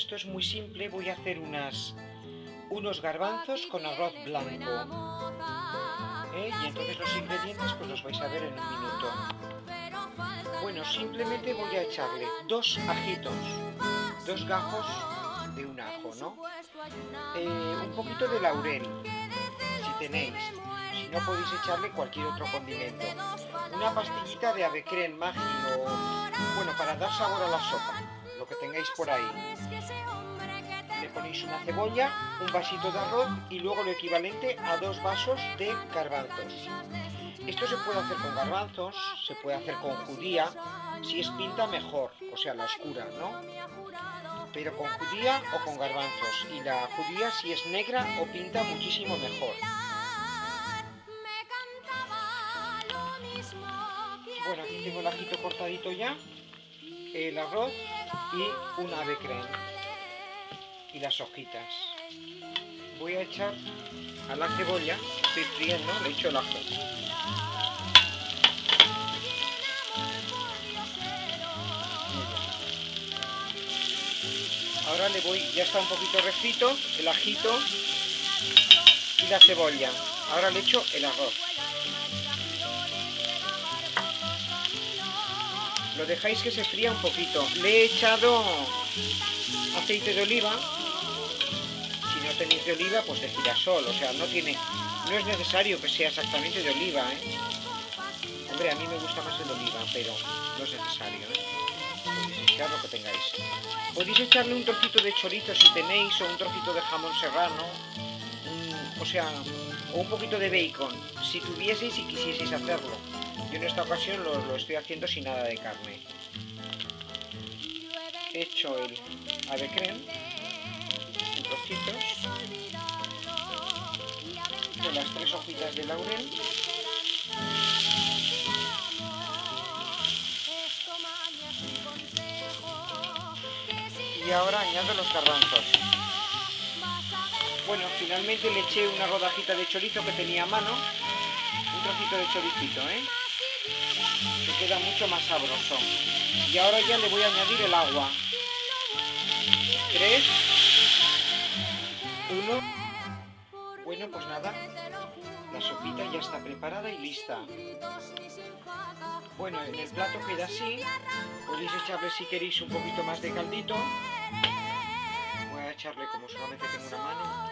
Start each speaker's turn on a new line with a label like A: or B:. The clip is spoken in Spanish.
A: esto es muy simple. Voy a hacer unas, unos garbanzos con arroz blanco. ¿Eh? Y entonces los ingredientes pues los vais a ver en un minuto. Bueno, simplemente voy a echarle dos ajitos, dos gajos de un ajo, ¿no? Eh, un poquito de laurel, si tenéis. Si no podéis echarle cualquier otro condimento. Una pastillita de avecren magi o, bueno, para dar sabor a la sopa, lo que tengáis por ahí. Le ponéis una cebolla, un vasito de arroz y luego lo equivalente a dos vasos de garbanzos. Esto se puede hacer con garbanzos, se puede hacer con judía, si es pinta mejor, o sea, la oscura, ¿no? Pero con judía o con garbanzos. Y la judía si es negra o pinta muchísimo mejor. Bueno, aquí tengo el ajito cortadito ya, el arroz y un ave creme y las hojitas. Voy a echar a la cebolla, estoy friendo, le echo el ajo. Ahora le voy, ya está un poquito refrito, el ajito y la cebolla. Ahora le echo el arroz. Lo dejáis que se fría un poquito. Le he echado aceite de oliva. Si no tenéis de oliva, pues de girasol. O sea, no tiene, no es necesario que sea exactamente de oliva, ¿eh? Hombre, a mí me gusta más el de oliva, pero no es necesario, ¿eh? Podéis echar lo que tengáis. Podéis echarle un trocito de chorizo si tenéis, o un trocito de jamón serrano, o sea, o un poquito de bacon, si tuvieseis y quisieseis hacerlo. Yo en esta ocasión lo, lo estoy haciendo sin nada de carne. He hecho el ave creme en trocitos con las tres hojitas de laurel y ahora añado los garbanzos. Bueno, finalmente le eché una rodajita de chorizo que tenía a mano, un trocito de choricito, ¿eh? Que queda mucho más sabroso. Y ahora ya le voy a añadir el agua. Tres, uno. Bueno, pues nada, la sopita ya está preparada y lista. Bueno, en el plato queda así. Podéis echarle si queréis un poquito más de caldito. Voy a echarle como solamente tengo una mano.